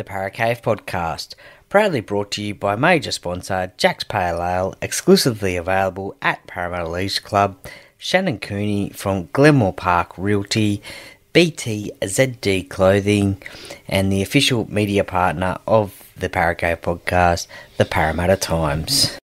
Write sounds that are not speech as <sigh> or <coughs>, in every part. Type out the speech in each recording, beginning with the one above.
the Parra Cave podcast, proudly brought to you by major sponsor Jack's Pale Ale, exclusively available at Parramatta Leisure Club, Shannon Cooney from Glenmore Park Realty, BTZD Clothing, and the official media partner of the Parra Cave podcast, the Parramatta Times.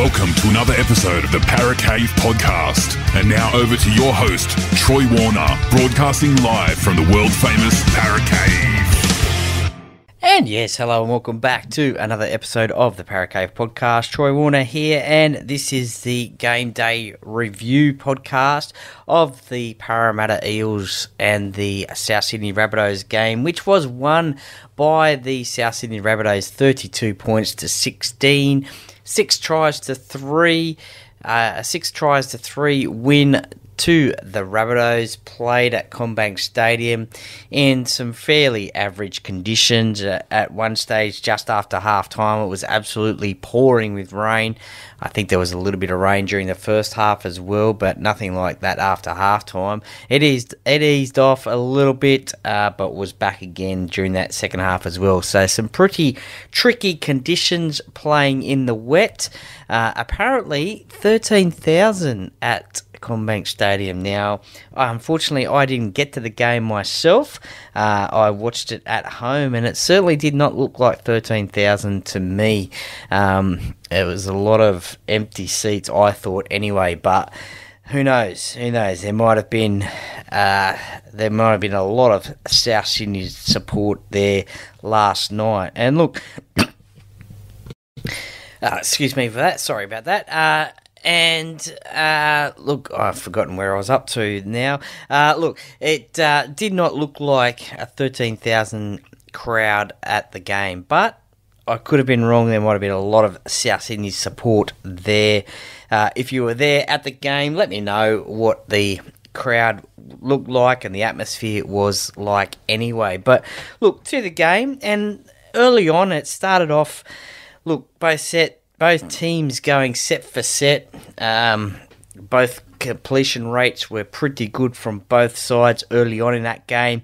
Welcome to another episode of the Parra Cave Podcast. And now over to your host, Troy Warner, broadcasting live from the world famous Parra Cave. And yes, hello and welcome back to another episode of the Parra Cave Podcast. Troy Warner here, and this is the game day review podcast of the Parramatta Eels and the South Sydney Rabbitohs game, which was won by the South Sydney Rabbitohs 32 points to 16 six tries to three, uh, six tries to three win to the Rabbitohs, played at CommBank Stadium in some fairly average conditions. Uh, at one stage, just after half time, it was absolutely pouring with rain. I think there was a little bit of rain during the first half as well, but nothing like that after half time. It eased, it eased off a little bit, uh, but was back again during that second half as well. So, some pretty tricky conditions playing in the wet. Uh, apparently, 13,000 at CommBank Stadium. Now, unfortunately, I didn't get to the game myself. Uh, I watched it at home, and it certainly did not look like 13,000 to me. Um, it was a lot of empty seats, I thought, anyway, but who knows? Who knows? There might have been uh, there might have been a lot of South Sydney support there last night. And look, <coughs> uh, excuse me for that. Sorry about that. Uh, and uh, look, I've forgotten where I was up to now. Uh, look, it uh, did not look like a 13,000 crowd at the game, but I could have been wrong. There might have been a lot of South Sydney support there. Uh, if you were there at the game, let me know what the crowd looked like and the atmosphere was like anyway. But look, to the game, and early on it started off, look, both set both teams going set for set. Um, both completion rates were pretty good from both sides early on in that game.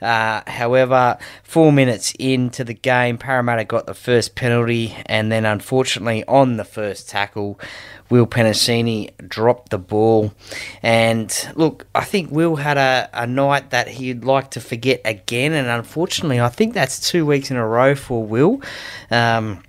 Uh, however, four minutes into the game, Parramatta got the first penalty, and then unfortunately, on the first tackle, Will Penisini dropped the ball. And look, I think Will had a, a night that he'd like to forget again, and unfortunately, I think that's two weeks in a row for Will. Um,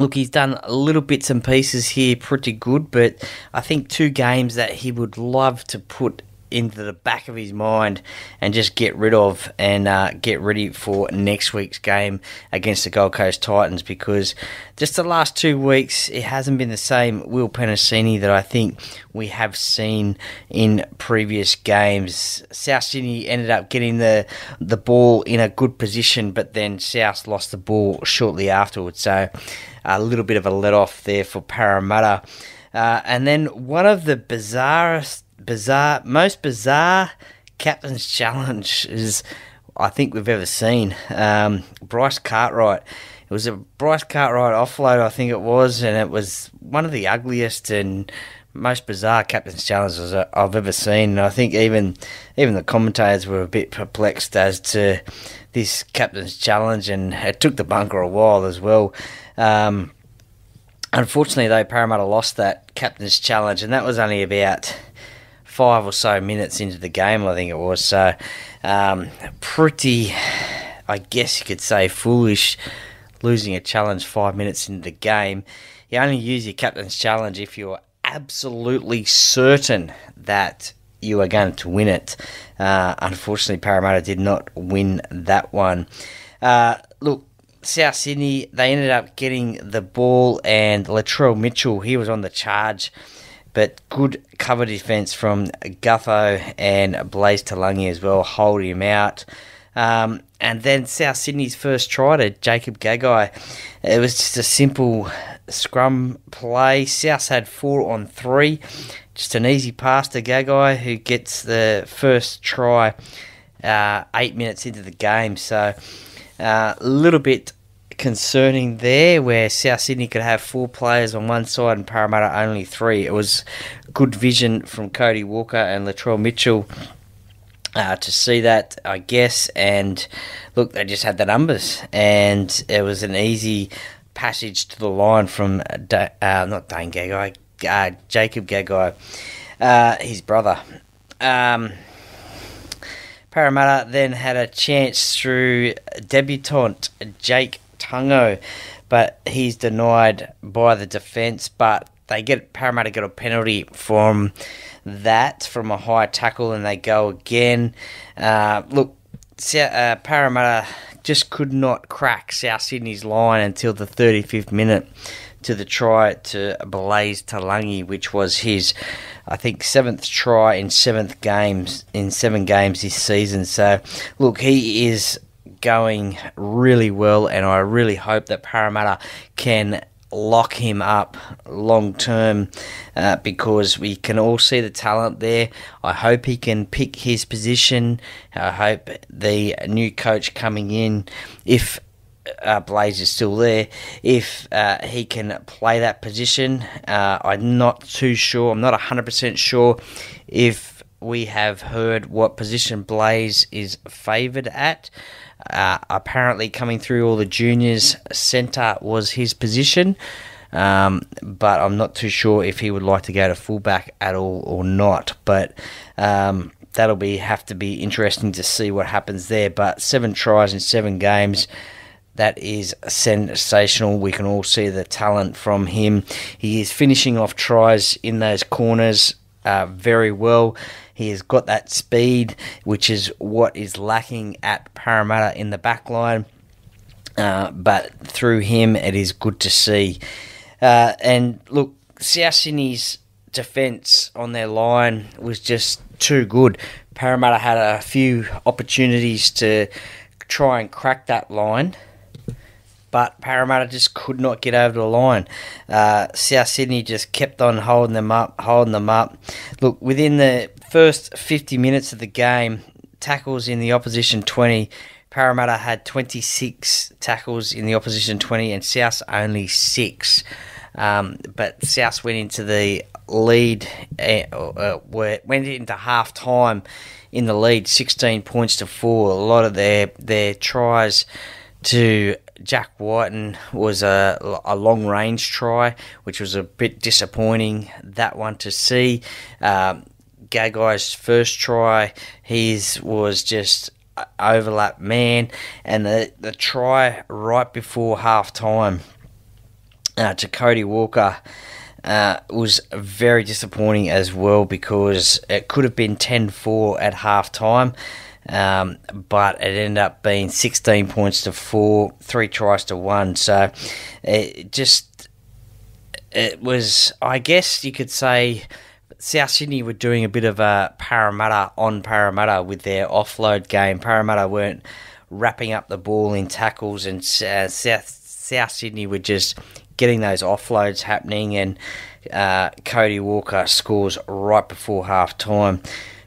Look, he's done little bits and pieces here pretty good, but I think two games that he would love to put into the back of his mind and just get rid of and uh, get ready for next week's game against the Gold Coast Titans because just the last two weeks it hasn't been the same Will Penisini that I think we have seen in previous games. South Sydney ended up getting the the ball in a good position, but then South lost the ball shortly afterwards. So a little bit of a let off there for Parramatta. Uh, and then one of the bizarrest, bizarre, most bizarre captain's challenge is I think we've ever seen. Um, Bryce Cartwright. It was a Bryce Cartwright offload, I think it was, and it was one of the ugliest and most bizarre captain's challenges I've ever seen. And I think even even the commentators were a bit perplexed as to this captain's challenge, and it took the bunker a while as well. Um, unfortunately, though, Parramatta lost that captain's challenge, and that was only about five or so minutes into the game, I think it was. So, um, pretty, I guess you could say, foolish losing a challenge five minutes into the game. You only use your captain's challenge if you're absolutely certain that you are going to win it. Uh, unfortunately, Parramatta did not win that one. Uh, look, South Sydney, they ended up getting the ball, and Latrell Mitchell, he was on the charge, but good cover defence from Gutho and Blaize Talagi as well, holding him out. Um, and then South Sydney's first try to Jacob Gagai. It was just a simple, scrum play. South had four on three. Just an easy pass to Gagai, who gets the first try uh, eight minutes into the game. So uh, a little bit concerning there, where South Sydney could have four players on one side and Parramatta only three. It was good vision from Cody Walker and Latrell Mitchell uh, to see that, I guess. And look, they just had the numbers, and it was an easy passage to the line from uh, uh, not Dane Gagai, uh, Jacob Gagai, uh, his brother. Um, Parramatta then had a chance through debutant Jake Tago, but he's denied by the defence. But they get Parramatta get a penalty from that from a high tackle, and they go again. Uh, look, uh, Parramatta just could not crack South Sydney's line until the 35th minute to the try to Blaize Talagi, which was his, I think, seventh try in seventh games in seven games this season. So, look, he is going really well, and I really hope that Parramatta can lock him up long term uh, because we can all see the talent there. I hope he can pick his position. I hope the new coach coming in, if uh, Blaize is still there, if uh, he can play that position. Uh, I'm not too sure. I'm not 100% sure if we have heard what position Blaize is favoured at. Uh, apparently, coming through all the juniors, centre was his position. Um, but I'm not too sure if he would like to go to fullback at all or not. But um, that'll be have to be interesting to see what happens there. But seven tries in seven games. That is sensational. We can all see the talent from him. He is finishing off tries in those corners uh, very well. He has got that speed, which is what is lacking at Parramatta in the back line. Uh, but through him, it is good to see. Uh, and look, South Sydney's defence on their line was just too good. Parramatta had a few opportunities to try and crack that line but Parramatta just could not get over the line. Uh, South Sydney just kept on holding them up, holding them up. Look, within the first 50 minutes of the game, tackles in the opposition 20. Parramatta had 26 tackles in the opposition 20, and South only six. Um, but South went into the lead, uh, uh, went into half time in the lead, 16 points to four. A lot of their their tries to Jack Wighton was a, a long range try, which was a bit disappointing, that one to see. Um, Gagai's first try, his was just overlap man, and the, the try right before half time uh, to Cody Walker. Uh, was very disappointing as well because it could have been 10 4 at half time. Um, but it ended up being 16 points to four, three tries to one. So it just, it was, I guess you could say, South Sydney were doing a bit of a Parramatta on Parramatta with their offload game. Parramatta weren't wrapping up the ball in tackles, and uh, South, South Sydney were just getting those offloads happening, and uh, Cody Walker scores right before half time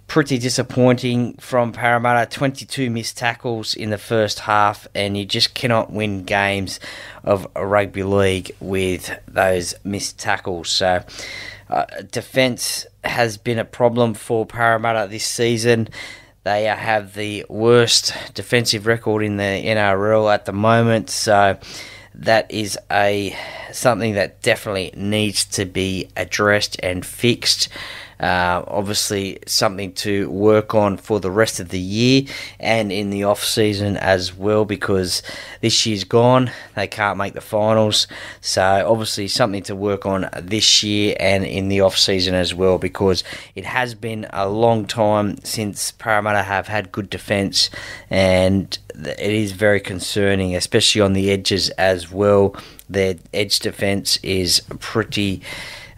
pretty disappointing from Parramatta. 22 missed tackles in the first half, and you just cannot win games of rugby league with those missed tackles. So, uh, defence has been a problem for Parramatta this season. They have the worst defensive record in the NRL at the moment, so that is a something that definitely needs to be addressed and fixed. Uh, obviously, something to work on for the rest of the year and in the off season as well because this year's gone. They can't make the finals, so obviously something to work on this year and in the off season as well because it has been a long time since Parramatta have had good defence and it is very concerning, especially on the edges as well. Their edge defence is pretty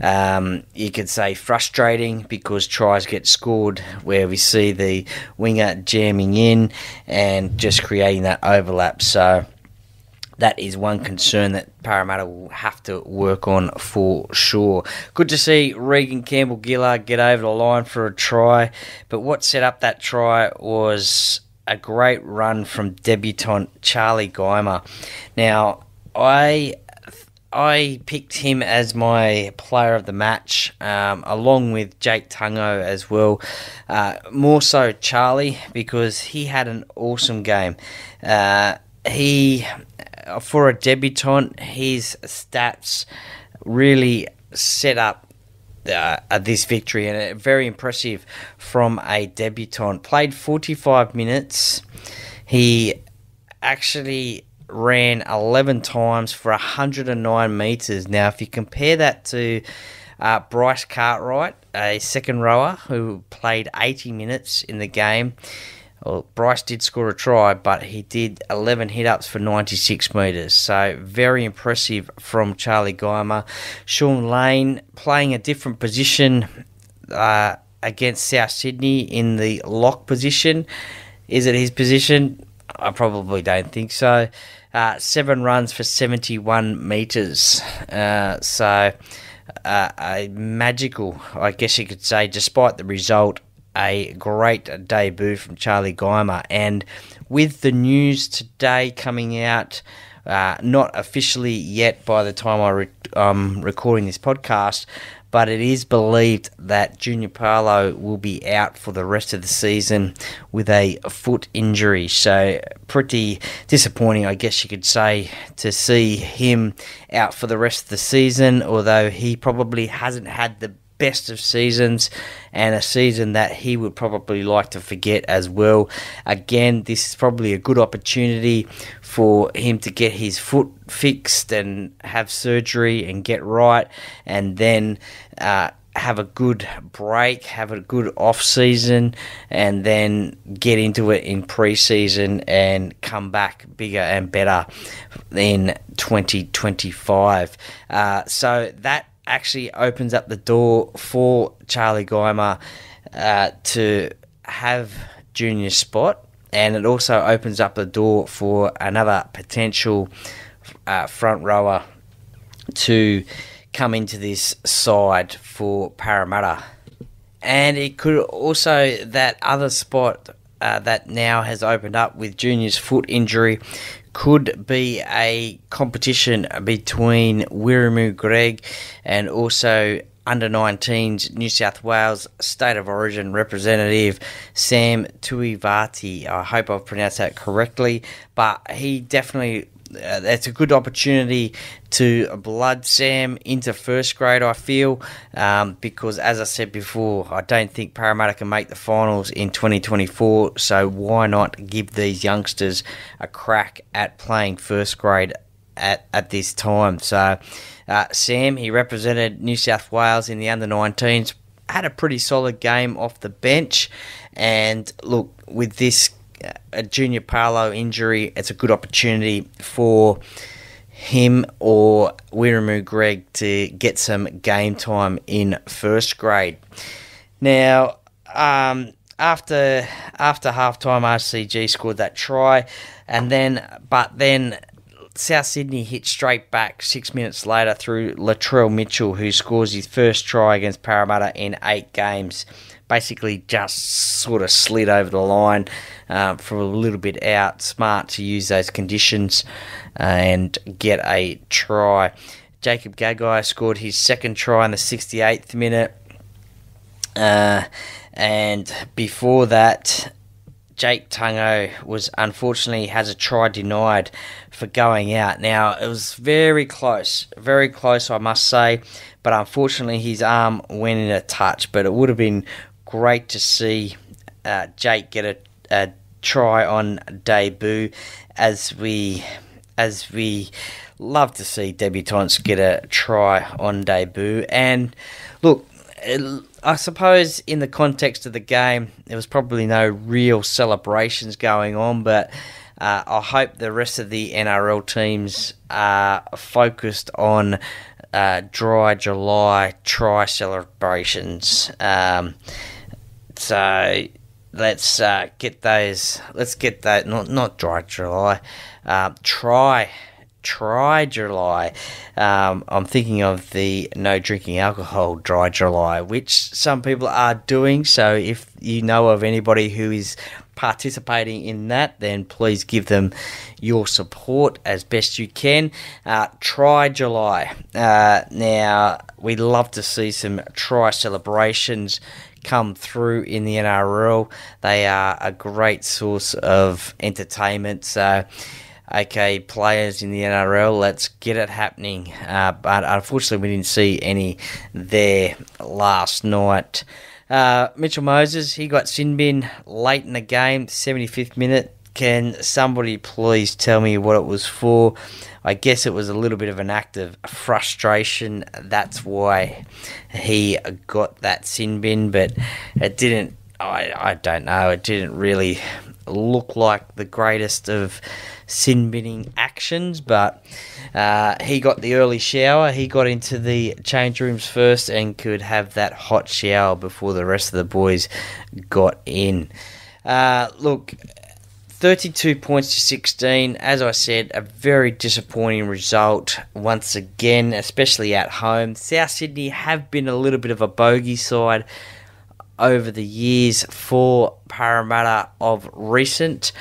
um, you could say frustrating because tries get scored where we see the winger jamming in and just creating that overlap. So that is one concern that Parramatta will have to work on for sure. Good to see Reagan Campbell Gillard get over the line for a try, but what set up that try was a great run from debutant Charlie Guymer. Now, I I picked him as my player of the match, um, along with Jake Tago as well. Uh, more so Charlie because he had an awesome game. Uh, he, for a debutant, his stats really set up uh, this victory and very impressive from a debutant. Played 45 minutes. He actually ran 11 times for 109 metres. Now, if you compare that to uh, Bryce Cartwright, a second rower who played 80 minutes in the game, well, Bryce did score a try, but he did 11 hit ups for 96 metres. So, very impressive from Charlie Guymer. Sean Lane playing a different position uh, against South Sydney in the lock position. Is it his position? I probably don't think so. Uh, seven runs for 71 metres. Uh, so, uh, a magical, I guess you could say, despite the result, a great debut from Charlie Guymer. And with the news today coming out, uh, not officially yet by the time I re- I'm recording this podcast, but it is believed that Junior Paulo will be out for the rest of the season with a foot injury. So, pretty disappointing, I guess you could say, to see him out for the rest of the season, although he probably hasn't had the best of seasons and a season that he would probably like to forget as well. Again, this is probably a good opportunity for him to get his foot fixed and have surgery and get right, and then. Uh, have a good break, have a good off season, and then get into it in preseason and come back bigger and better in 2025. Uh, so that actually opens up the door for Charlie Guymer uh, to have junior spot, and it also opens up the door for another potential uh, front rower to come into this side for Parramatta. And it could also, that other spot uh, that now has opened up with Junior's foot injury could be a competition between Wiremu Greig and also under 19s New South Wales State of Origin representative Sam Tuivaiti. I hope I've pronounced that correctly, but he definitely uh, it's a good opportunity to blood Sam into first grade, I feel, um, because as I said before, I don't think Parramatta can make the finals in 2024, so why not give these youngsters a crack at playing first grade at, at this time? So, uh, Sam, he represented New South Wales in the under 19s, had a pretty solid game off the bench, and look, with this a junior Paulo injury, it's a good opportunity for him or Wiremu Greig to get some game time in first grade. Now, um, after after halftime, RCG scored that try, and then but then South Sydney hit straight back six minutes later through Latrell Mitchell, who scores his first try against Parramatta in eight games basically just sort of slid over the line uh, for a little bit out. Smart to use those conditions and get a try. Jacob Gagai scored his second try in the 68th minute. Uh, and before that, Jake Tago was unfortunately has a try denied for going out. Now it was very close, very close, I must say, but unfortunately his arm went in a touch. But it would have been great to see uh, Jake get a, a try on debut as we as we love to see debutants get a try on debut. And look, I suppose in the context of the game, there was probably no real celebrations going on, but uh, I hope the rest of the NRL teams are focused on uh, dry July try celebrations. Um, so let's uh, get those. Let's get that. Not not dry July. Uh, try Try July. Um, I'm thinking of the no drinking alcohol dry July, which some people are doing. So if you know of anybody who is participating in that, then please give them your support as best you can. Uh, try July. Uh, now, we'd love to see some try celebrations come through in the NRL. They are a great source of entertainment. So, okay, players in the NRL, let's get it happening. Uh, but unfortunately, we didn't see any there last night. Uh, Mitchell Moses, he got sin bin late in the game, 75th minute. Can somebody please tell me what it was for? I guess it was a little bit of an act of frustration. That's why he got that sin bin, but it didn't. I, I don't know. It didn't really look like the greatest of sin binning actions, but uh, he got the early shower. He got into the change rooms first and could have that hot shower before the rest of the boys got in. Uh, look, 32 points to 16. As I said, a very disappointing result once again, especially at home. South Sydney have been a little bit of a bogey side over the years for Parramatta of recent,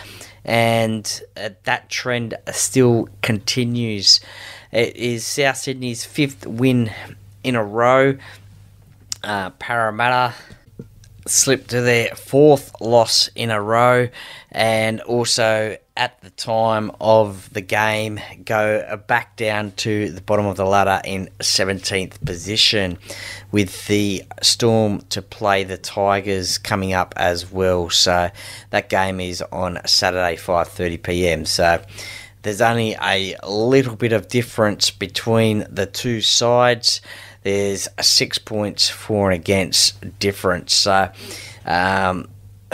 and uh, that trend still continues. It is South Sydney's fifth win in a row. Uh, Parramatta slipped to their fourth loss in a row, and also at the time of the game go back down to the bottom of the ladder in 17th position with the storm to play the tigers coming up as well so that game is on saturday 5:30 p.m. so there's only a little bit of difference between the two sides there's a six points for and against difference. So, um,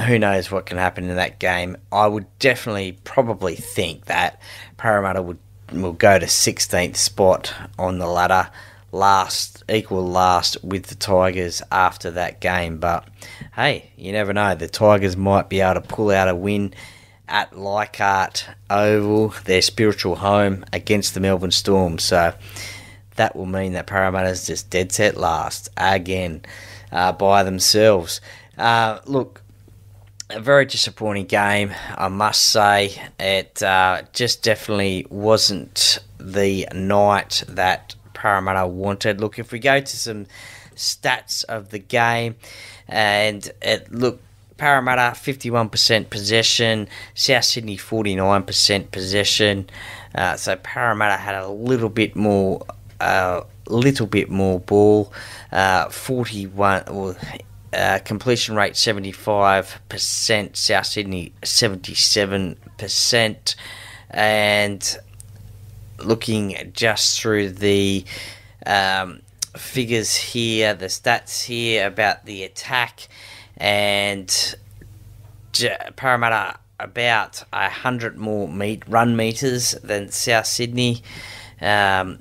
who knows what can happen in that game? I would definitely probably think that Parramatta would will go to 16th spot on the ladder, last equal last with the Tigers after that game. But hey, you never know. The Tigers might be able to pull out a win at Leichhardt Oval, their spiritual home against the Melbourne Storm. So that will mean that Parramatta's just dead set last again uh, by themselves. Uh, look, a very disappointing game, I must say. It uh, just definitely wasn't the night that Parramatta wanted. Look, if we go to some stats of the game, and it look Parramatta 51% possession, South Sydney 49% possession. Uh, so Parramatta had a little bit more a little bit more ball. Uh, 41 well, uh, completion rate 75%, South Sydney 77%. And looking just through the um, figures here, the stats here about the attack, and Parramatta about a hundred more meet run meters than South Sydney. Um,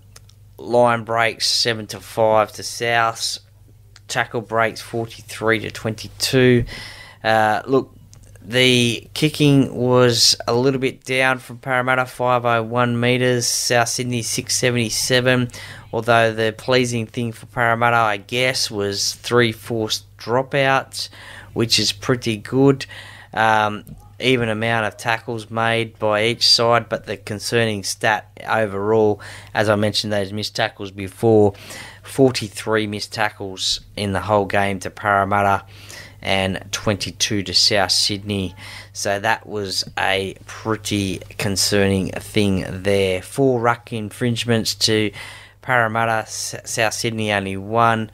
line breaks 7 to 5 to South. Tackle breaks 43 to 22. Uh, look, the kicking was a little bit down from Parramatta, 501 metres, South Sydney 677. Although the pleasing thing for Parramatta, I guess, was three forced dropouts, which is pretty good. Um, even amount of tackles made by each side, but the concerning stat overall, as I mentioned those missed tackles before, 43 missed tackles in the whole game to Parramatta and 22 to South Sydney. So that was a pretty concerning thing there. Four ruck infringements to Parramatta, South Sydney only one.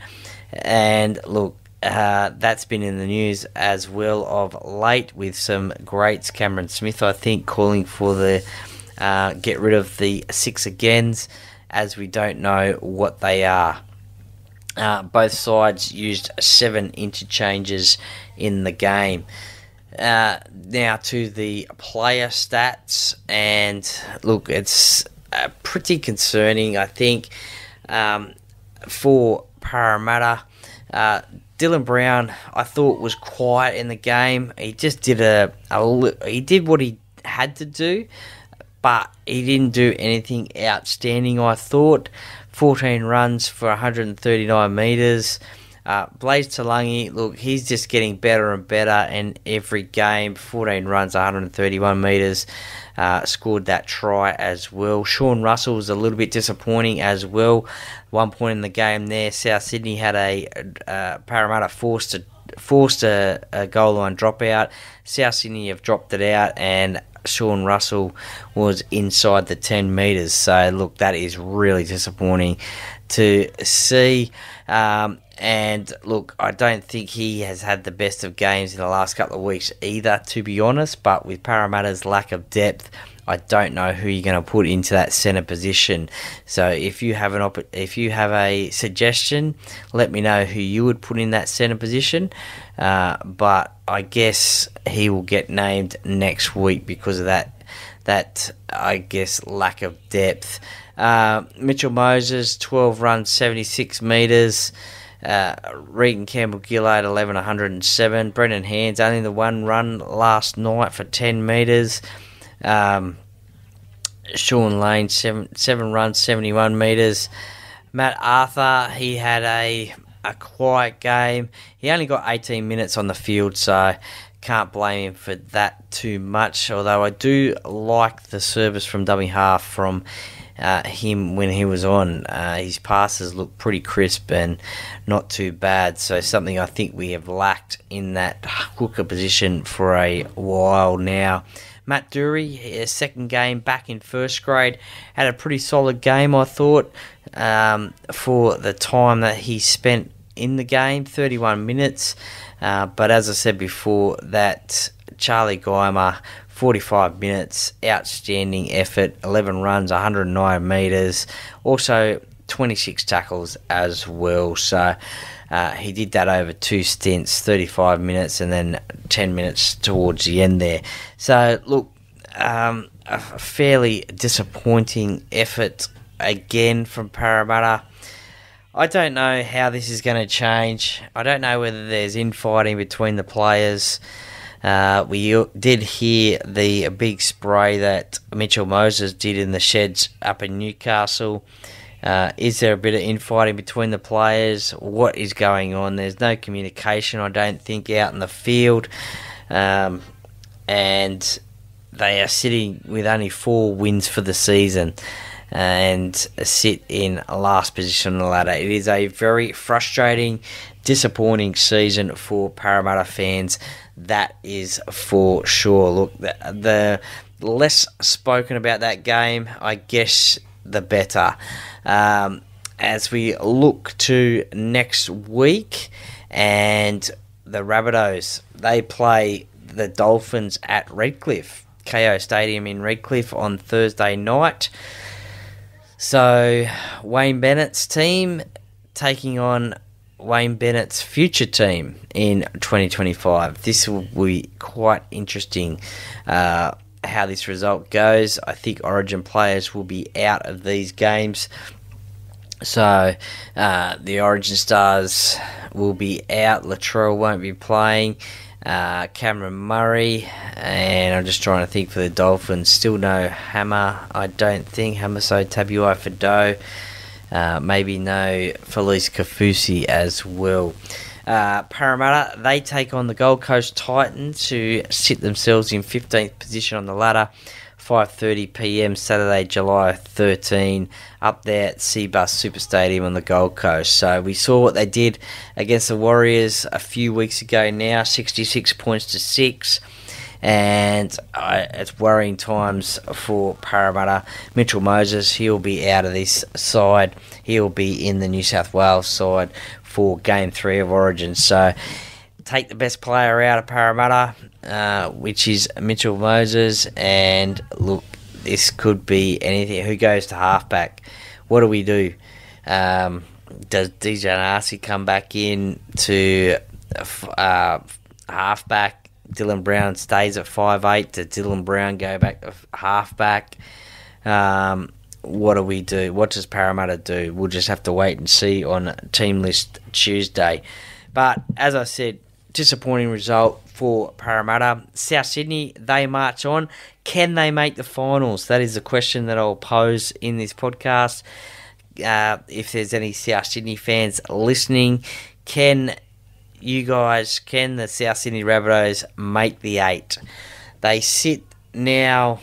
And look, uh, that's been in the news as well of late with some greats. Cameron Smith, I think, calling for the uh, get rid of the six agains, as we don't know what they are. Uh, both sides used seven interchanges in the game. Uh, now to the player stats, and look, it's uh, pretty concerning, I think, um, for Parramatta. Uh, Dylan Brown, I thought was quiet in the game. He just did a, a he did what he had to do, but he didn't do anything outstanding. I thought 14 runs for 139 metres. Uh, Blaize Talagi, look, he's just getting better and better in every game. 14 runs, 131 metres. Uh, scored that try as well. Sean Russell was a little bit disappointing as well. One point in the game there, South Sydney had a uh, Parramatta forced to forced a, a goal line dropout. South Sydney have dropped it out, and Sean Russell was inside the 10 metres. So, look, that is really disappointing to see. Um, and look, I don't think he has had the best of games in the last couple of weeks either, to be honest. But with Parramatta's lack of depth, I don't know who you're going to put into that centre position. So if you have an op- if you have a suggestion, let me know who you would put in that centre position. Uh, but I guess he will get named next week because of that that I guess lack of depth. Uh, Mitchell Moses, 12 runs, 76 metres. Uh, Reagan Campbell Gillard, 11 107. Brendan Hands, only the one run last night for 10 metres. Um, Sean Lane, seven, seven runs, 71 metres. Matt Arthur, he had a, a quiet game. He only got 18 minutes on the field, so can't blame him for that too much. Although I do like the service from dummy half from uh, him when he was on. Uh, his passes look pretty crisp and not too bad. So something I think we have lacked in that hooker position for a while now. Matt Doorey, his second game back in first grade, had a pretty solid game, I thought, um, for the time that he spent in the game 31 minutes. Uh, but as I said before, that Charlie Guymer 45 minutes, outstanding effort, 11 runs, 109 metres, also 26 tackles as well. So uh, he did that over two stints, 35 minutes and then 10 minutes towards the end there. So, look, um, a fairly disappointing effort again from Parramatta. I don't know how this is going to change. I don't know whether there's infighting between the players. Uh, we did hear the big spray that Mitchell Moses did in the sheds up in Newcastle. Uh, is there a bit of infighting between the players? What is going on? There's no communication, I don't think, out in the field. Um, and they are sitting with only four wins for the season and sit in last position on the ladder. It is a very frustrating, disappointing season for Parramatta fans that is for sure. Look, the, the less spoken about that game, I guess, the better. Um, as we look to next week, and the Rabbitohs, they play the Dolphins at Redcliffe, Kayo Stadium in Redcliffe on Thursday night. So, Wayne Bennett's team taking on Wayne Bennett's future team in 2025. This will be quite interesting uh, how this result goes. I think Origin players will be out of these games. So uh, the Origin Stars will be out. Latrell won't be playing. Uh, Cameron Murray, and I'm just trying to think for the Dolphins. Still no Hammer, I don't think. Hamiso Tabuai-Fidow. Uh, maybe no Felise Kaufusi as well. Uh, Parramatta, they take on the Gold Coast Titans, who sit themselves in 15th position on the ladder. 5:30 p.m. Saturday, July 13, up there at Cbus Super Stadium on the Gold Coast. So we saw what they did against the Warriors a few weeks ago. Now, 66 points to six and uh, it's worrying times for Parramatta. Mitchell Moses, he'll be out of this side. He'll be in the New South Wales side for Game Three of Origin. So take the best player out of Parramatta, uh, which is Mitchell Moses, and look, this could be anything. Who goes to halfback? What do we do? Um, does DJ Narsi come back in to uh, halfback? Dylan Brown stays at five eight. Does Dylan Brown go back to halfback? Um, what do we do? What does Parramatta do? We'll just have to wait and see on team list Tuesday. But as I said, disappointing result for Parramatta. South Sydney, they march on. Can they make the finals? That is the question that I'll pose in this podcast. Uh, if there's any South Sydney fans listening, can you guys, can the South Sydney Rabbitohs make the eight? They sit now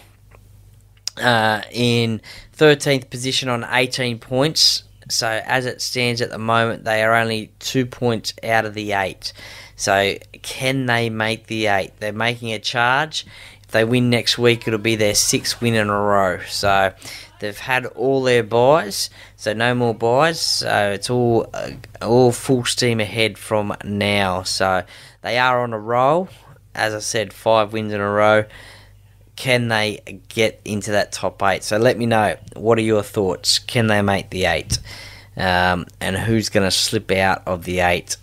uh, in 13th position on 18 points. So as it stands at the moment, they are only two points out of the eight. So can they make the eight? They're making a charge. If they win next week, it'll be their sixth win in a row. So they've had all their buys, so no more buys. So it's all uh, all full steam ahead from now. So they are on a roll. As I said, five wins in a row. Can they get into that top eight? So let me know. What are your thoughts? Can they make the eight? Um, and who's going to slip out of the eight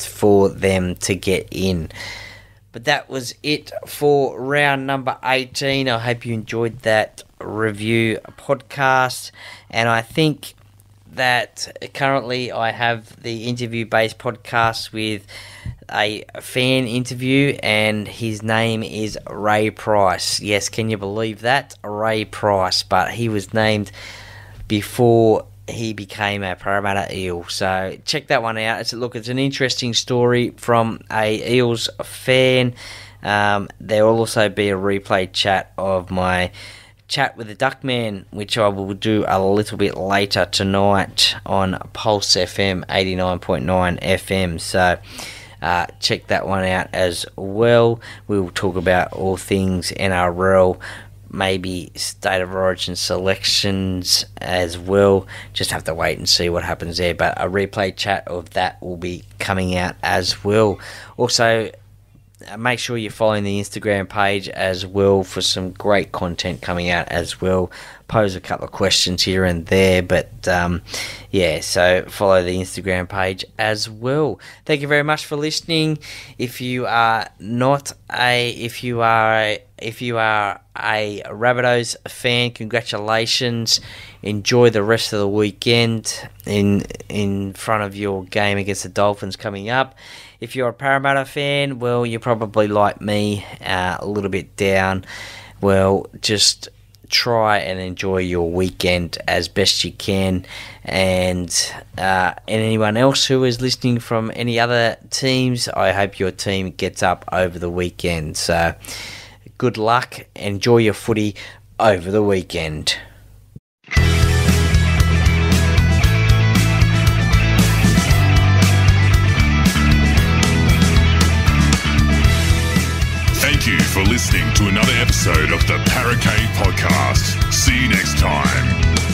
for them to get in? But that was it for round number 18. I hope you enjoyed that review podcast. And I think that currently I have the interview based podcast with a fan interview, and his name is Ray Price. Yes, can you believe that? Ray Price, but he was named before he became a Parramatta Eel. So check that one out. It's look, it's an interesting story from a Eels fan. Um, there will also be a replay chat of my chat with the Duckman, which I will do a little bit later tonight on Pulse FM 89.9 FM. So uh, check that one out as well. We will talk about all things NRL, maybe state of origin selections as well. Just have to wait and see what happens there. But a replay chat of that will be coming out as well. Also, make sure you're following the Instagram page as well for some great content coming out as well. Pose a couple of questions here and there, but um, yeah, so follow the Instagram page as well. Thank you very much for listening. If you are not a, if you are a, if you are a Rabbitohs fan, congratulations. Enjoy the rest of the weekend in in front of your game against the Dolphins coming up. If you're a Parramatta fan, well, you're probably like me, uh, a little bit down. Well, just try and enjoy your weekend as best you can. And, uh, and anyone else who is listening from any other teams, I hope your team gets up over the weekend. So, good luck. Enjoy your footy over the weekend. For listening to another episode of the Parra Cave Podcast. See you next time.